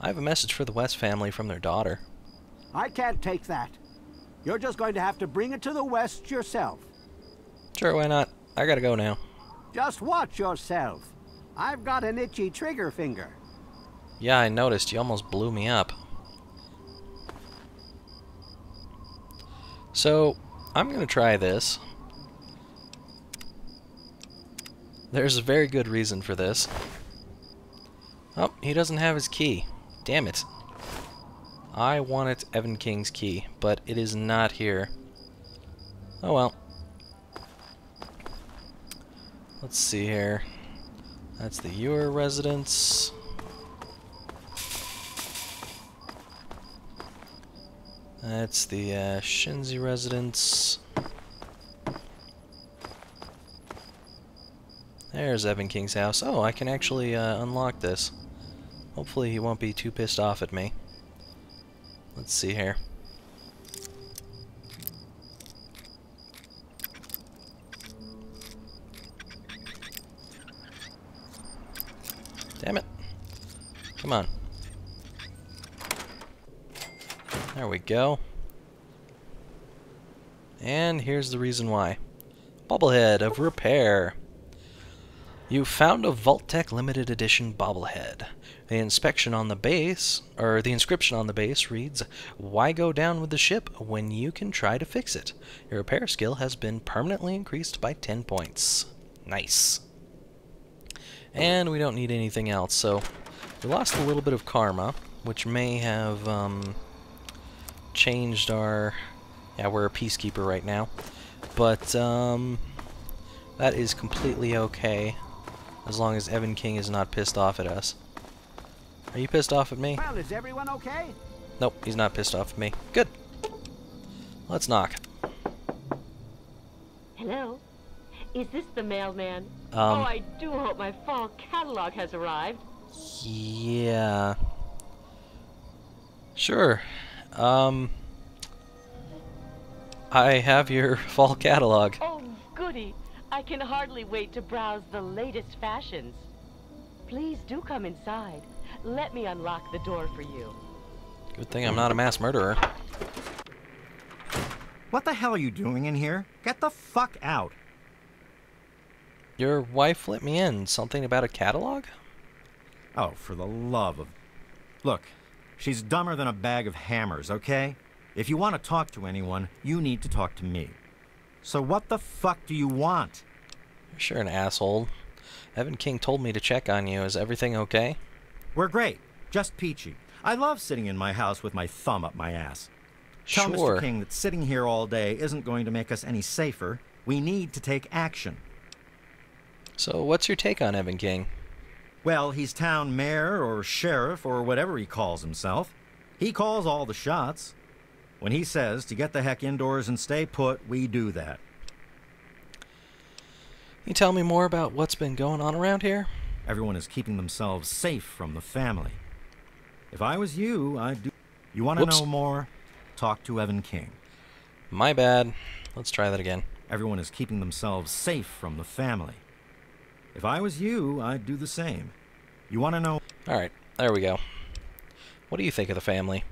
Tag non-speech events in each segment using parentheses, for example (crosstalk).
I have a message for the West family from their daughter. I can't take that. You're just going to have to bring it to the West yourself. Sure, why not? I gotta go now. Just watch yourself. I've got an itchy trigger finger. Yeah, I noticed. You almost blew me up. So, I'm gonna try this. There's a very good reason for this. Oh, he doesn't have his key. Damn it. I wanted Evan King's key, but it is not here. Oh well. Let's see here. That's the Ewer residence. That's the uh, Shinzi residence. There's Evan King's house. Oh, I can actually uh, unlock this. Hopefully he won't be too pissed off at me. Let's see here. Damn it. Come on. There we go. And here's the reason why. Bobblehead of Repair. You found a Vault-Tec limited edition bobblehead. The inspection on the base, or the inscription on the base reads, Why go down with the ship when you can try to fix it? Your repair skill has been permanently increased by 10 points. Nice. And we don't need anything else, so we lost a little bit of karma, which may have um, changed our... Yeah, we're a peacekeeper right now. But um, that is completely okay, as long as Evan King is not pissed off at us. Are you pissed off at me? Well, is everyone okay? Nope, he's not pissed off at me. Good. Let's knock. Hello? Is this the mailman? Um, oh, I do hope my fall catalog has arrived. Yeah. Sure. Um, I have your (laughs) fall catalog. Oh, goody. I can hardly wait to browse the latest fashions. Please do come inside. Let me unlock the door for you. Good thing I'm not a mass murderer. What the hell are you doing in here? Get the fuck out. Your wife let me in. Something about a catalog? Oh, for the love of. Look, she's dumber than a bag of hammers, okay? If you want to talk to anyone, you need to talk to me. So what the fuck do you want? You're sure an asshole. Evan King told me to check on you. Is everything okay? We're great. Just peachy. I love sitting in my house with my thumb up my ass. Tell Sure. Mr. King that sitting here all day isn't going to make us any safer. We need to take action. So, what's your take on Evan King? Well, he's town mayor or sheriff or whatever he calls himself. He calls all the shots. When he says to get the heck indoors and stay put, we do that. Can you tell me more about what's been going on around here? Everyone is keeping themselves safe from the family. If I was you, I'd do. You want to know more? Talk to Evan King. My bad. Let's try that again. Everyone is keeping themselves safe from the family. If I was you, I'd do the same. You want to know? Alright, there we go. What do you think of the family?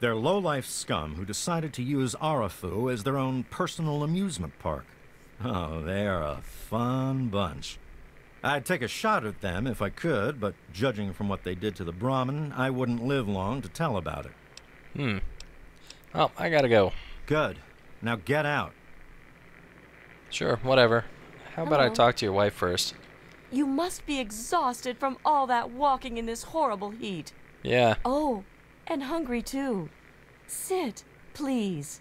They're low-life scum who decided to use Arefu as their own personal amusement park. Oh, they're a fun bunch. I'd take a shot at them if I could, but judging from what they did to the Brahmin, I wouldn't live long to tell about it. Hmm. Oh, I gotta go. Good. Now get out. Sure, whatever. How about I talk to your wife first? You must be exhausted from all that walking in this horrible heat. Yeah. Oh, and hungry too. Sit, please.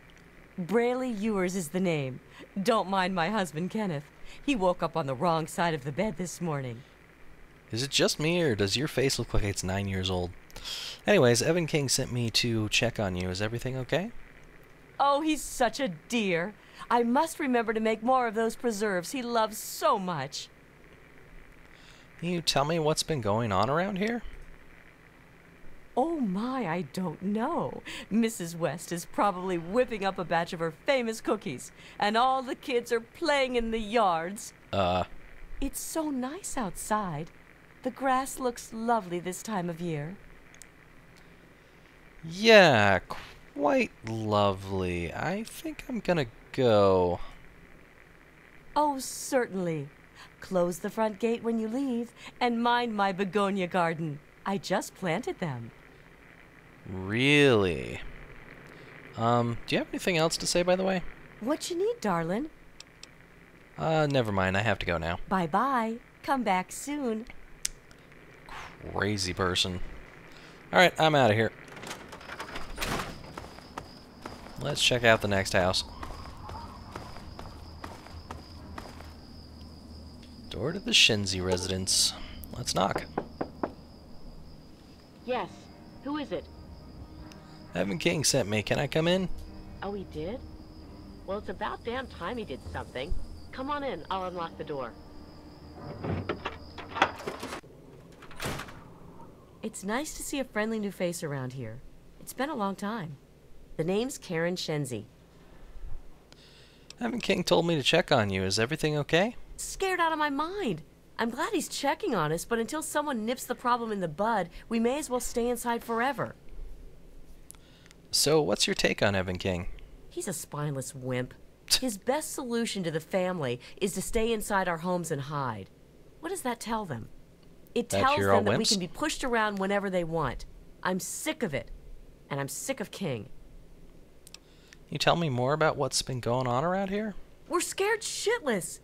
Brayley Ewers is the name. Don't mind my husband, Kenneth. He woke up on the wrong side of the bed this morning. Is it just me, or does your face look like it's nine years old? Anyways, Evan King sent me to check on you. Is everything okay? Oh, he's such a dear. I must remember to make more of those preserves he loves so much. Can you tell me what's been going on around here? Oh my, I don't know. Mrs. West is probably whipping up a batch of her famous cookies, and all the kids are playing in the yards. Uh, It's so nice outside. The grass looks lovely this time of year. Yeah, quite lovely. I think I'm gonna go. Oh, certainly. Close the front gate when you leave and mind my begonia garden. I just planted them. Really? Um, do you have anything else to say, by the way? What you need, darling? Uh, never mind. I have to go now. Bye bye. Come back soon. Crazy person. Alright, I'm out of here. Let's check out the next house. Door to the Shinzi residence. Let's knock. Yes. Who is it? Evan King sent me. Can I come in? Oh, he did? Well, it's about damn time he did something. Come on in. I'll unlock the door. It's nice to see a friendly new face around here. It's been a long time. The name's Karen Shinzi. Evan King told me to check on you. Is everything okay? Scared out of my mind. I'm glad he's checking on us, but until someone nips the problem in the bud, we may as well stay inside forever. So, what's your take on Evan King? He's a spineless wimp. (laughs) His best solution to the family is to stay inside our homes and hide. What does that tell them? It That tells them that we can be pushed around whenever they want. I'm sick of it. And I'm sick of King. Can you tell me more about what's been going on around here? We're scared shitless.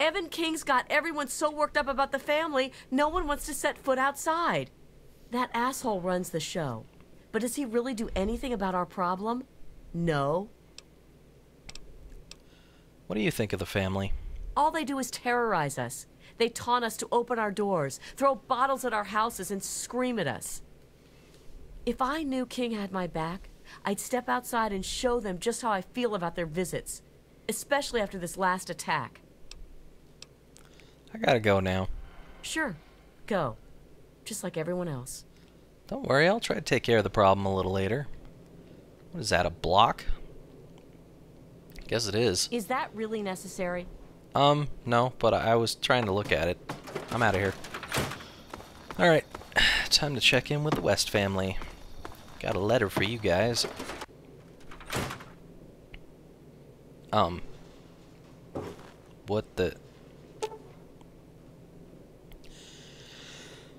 Evan King's got everyone so worked up about the family, no one wants to set foot outside. That asshole runs the show. But does he really do anything about our problem? No. What do you think of the family? All they do is terrorize us. They taunt us to open our doors, throw bottles at our houses, and scream at us. If I knew King had my back, I'd step outside and show them just how I feel about their visits, especially after this last attack. I gotta go now. Sure, go. Just like everyone else. Don't worry, I'll try to take care of the problem a little later. What is that, a block? Guess it is. Is that really necessary? Um, no, but I I was trying to look at it. I'm out of here. Alright, (sighs) time to check in with the West family. Got a letter for you guys. Um. What the...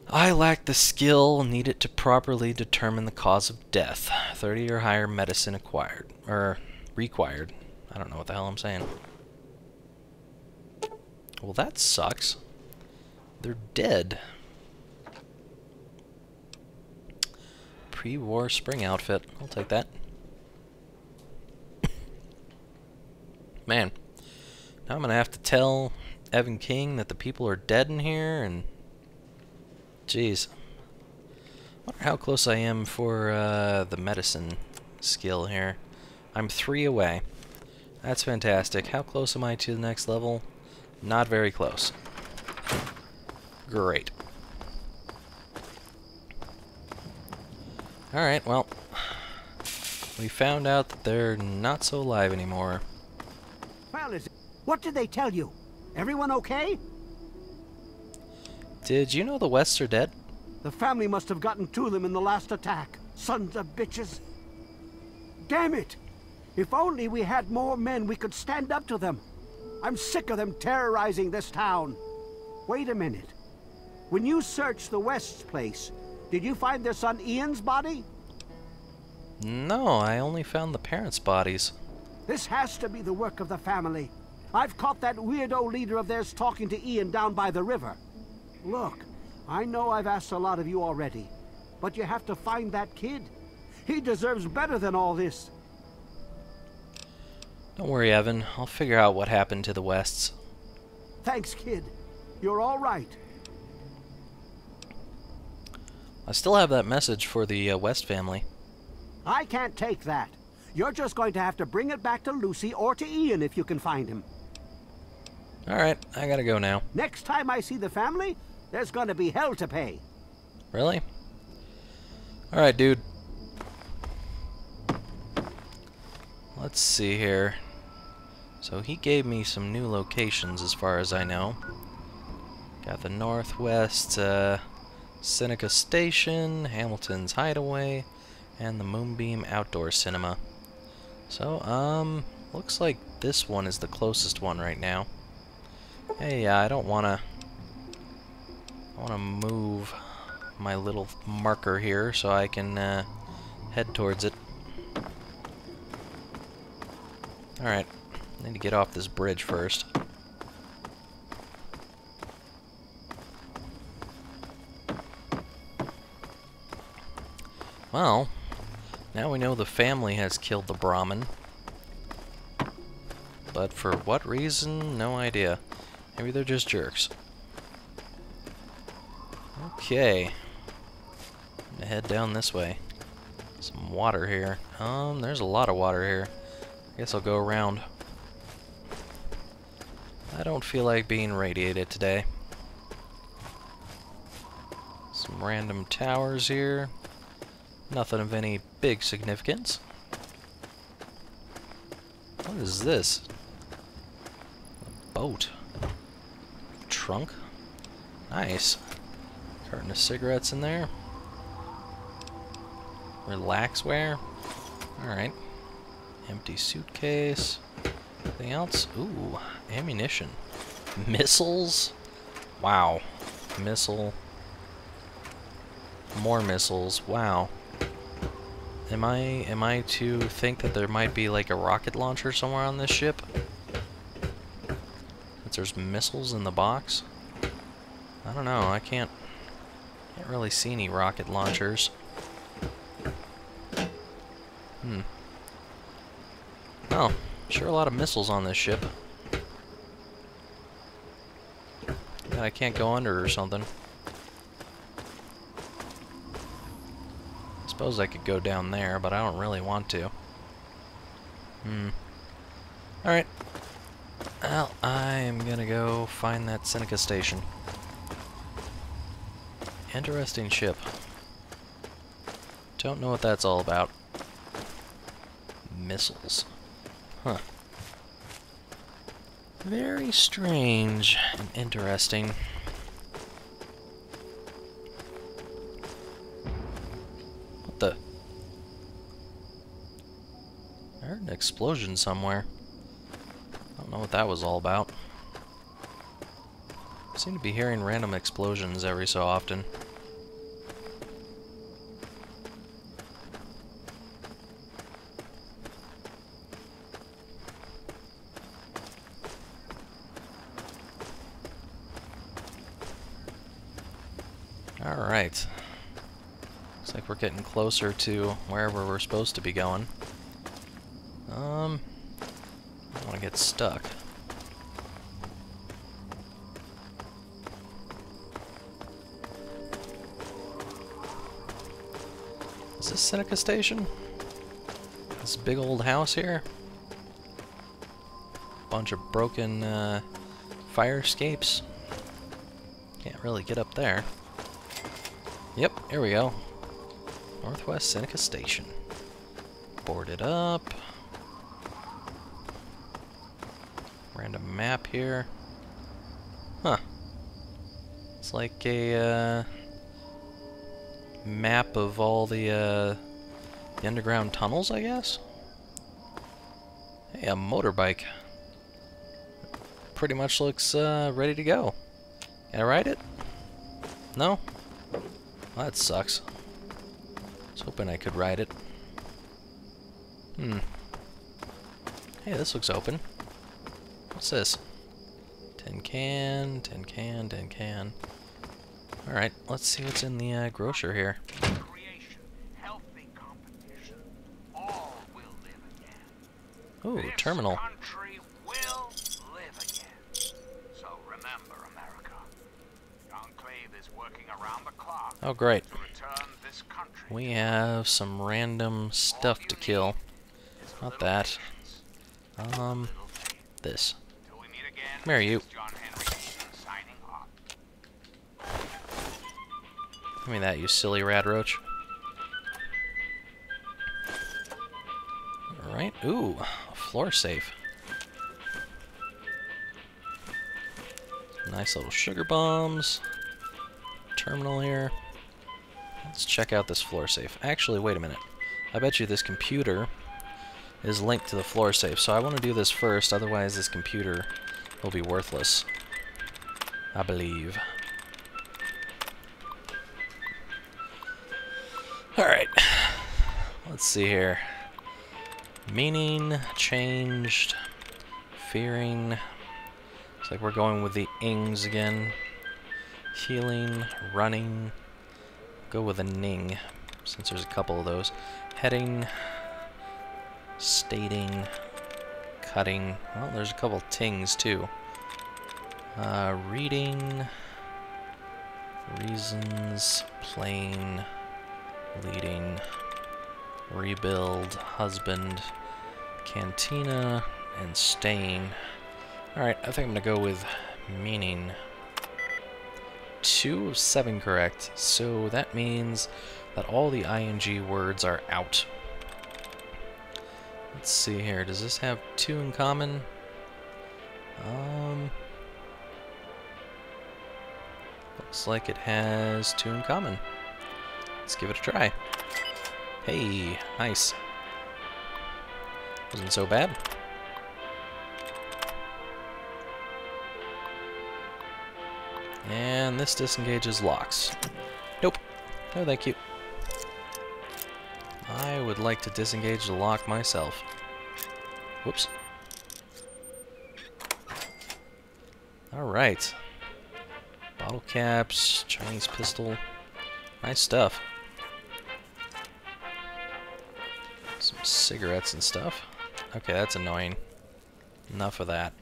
I lack the skill needed to properly determine the cause of death. 30 or higher medicine acquired. Or required. I don't know what the hell I'm saying. Well, that sucks. They're dead. Pre-war spring outfit. I'll take that. Man, now I'm gonna have to tell Evan King that the people are dead in here, and jeez, wonder how close I am for uh, the medicine skill here. I'm three away. That's fantastic. How close am I to the next level? Not very close. Great. Alright, well, we found out that they're not so alive anymore. Well? What did they tell you? Everyone okay? Did you know the Wests are dead? The family must have gotten to them in the last attack. Sons of bitches. Damn it! If only we had more men, we could stand up to them. I'm sick of them terrorizing this town. Wait a minute. When you searched the West's place, did you find their son Ian's body? No, I only found the parents' bodies. This has to be the work of the family. I've caught that weirdo leader of theirs talking to Ian down by the river. Look, I know I've asked a lot of you already, but you have to find that kid. He deserves better than all this. Don't worry, Evan. I'll figure out what happened to the Wests. Thanks, kid. You're all right. I still have that message for the uh, West family. I can't take that. You're just going to have to bring it back to Lucy or to Ian if you can find him. Alright, I gotta go now. Next time I see the family, there's going to be hell to pay. Really? Alright, dude. Let's see here. So he gave me some new locations as far as I know. Got the Northwest, uh, Seneca Station, Hamilton's Hideaway, and the Moonbeam Outdoor Cinema. So, um, looks like this one is the closest one right now. Hey, yeah, I don't wanna... I wanna move my little marker here so I can, uh, head towards it. Alright, I need to get off this bridge first. Well, now we know the family has killed the Brahmin. But for what reason, no idea. Maybe they're just jerks. Okay. I'm gonna head down this way. Some water here. Um, there's a lot of water here. I guess I'll go around. I don't feel like being radiated today. Some random towers here. Nothing of any big significance. What is this? A boat. Trunk? Nice. Carton of cigarettes in there. Relaxwear. Alright. Empty suitcase. Anything else? Ooh, ammunition. Missiles? Wow. Missile. More missiles. Wow. Am I am I to think that there might be like a rocket launcher somewhere on this ship? That there's missiles in the box? I don't know, I can't can't really see any rocket launchers. Hmm. Oh, sure a lot of missiles on this ship. Yeah, I can't go under or something. I suppose I could go down there, but I don't really want to. Hmm. Alright. Well, I'm gonna go find that Seneca station. Interesting ship. Don't know what that's all about. Missiles. Huh. Very strange and interesting. What the? I heard an explosion somewhere. I don't know what that was all about. I seem to be hearing random explosions every so often. Alright. Looks like we're getting closer to wherever we're supposed to be going. Um, I don't want to get stuck. Is this Seneca Station? This big old house here? Bunch of broken uh, fire escapes. Can't really get up there. Yep, here we go. Northwest Seneca Station. Boarded up. Random map here. Huh. It's like a uh, map of all the, uh, the underground tunnels, I guess? Hey, a motorbike. Pretty much looks uh, ready to go. Can I ride it? No? Well, that sucks. I hoping I could ride it. Hmm. Hey, this looks open. What's this? Tin can, tin can, tin can. Alright, let's see what's in the uh, grocer here. Ooh, terminal. Oh, great. We have some random stuff to kill. Not that. Um, this. Here, you. Give me that, you silly rad roach. Alright, ooh, floor safe. Nice little sugar bombs. Terminal here. Let's check out this floor safe. Actually, wait a minute. I bet you this computer is linked to the floor safe. So I want to do this first, otherwise this computer will be worthless. I believe. Alright. Let's see here. Meaning changed. Fearing. Looks like we're going with the ings again. Healing, running. Go with a ning, since there's a couple of those. Heading, stating, cutting. Well, there's a couple tings too. Uh, reading, reasons, plain, leading, rebuild, husband, cantina, and stain. Alright, I think I'm gonna go with meaning. Two of seven correct, so that means that all the ing words are out. Let's see here, does this have two in common? Um, looks like it has two in common. Let's give it a try. Hey, nice. Wasn't so bad. And this disengages locks. Nope. No thank you. I would like to disengage the lock myself. Whoops. Alright. Bottle caps, Chinese pistol. Nice stuff. Some cigarettes and stuff. Okay, that's annoying. Enough of that.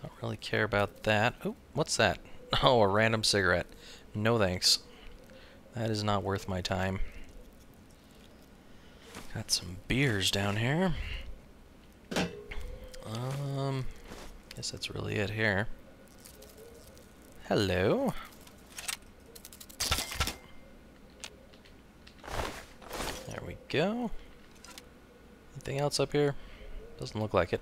Don't really care about that. Oh, what's that? (laughs) Oh, a random cigarette. No thanks. That is not worth my time. Got some beers down here. Um, guess that's really it here. Hello. There we go. Anything else up here? Doesn't look like it.